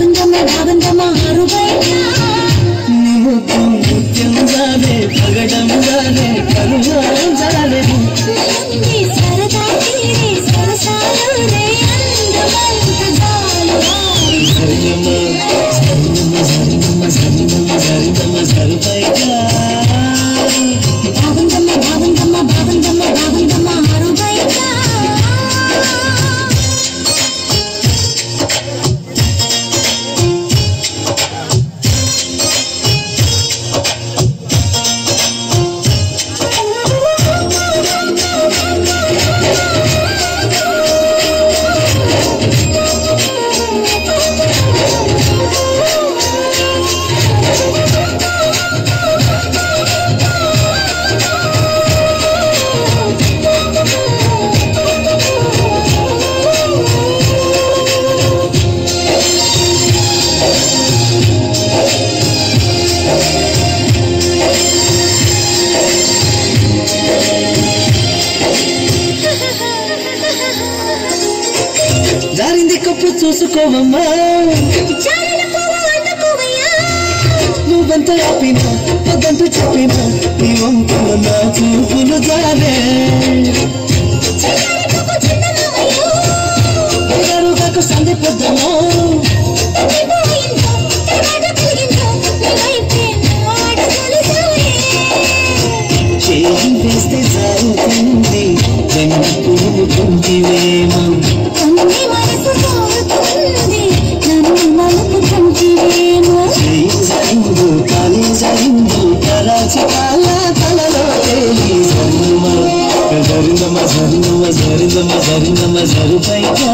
பதுங்கம்மா பதுங்கம்மா அறுவை జారింది కప్పు చూసుకోవమ్మా. నువ్వంతా ఆపినా వద్దంటూ చెప్పినా నీ వంతులో చూపులు జారే. సంధి పొద్దాము. చేయి వేస్తే జన్మ సరిగమ సరిగమ సరిపైగా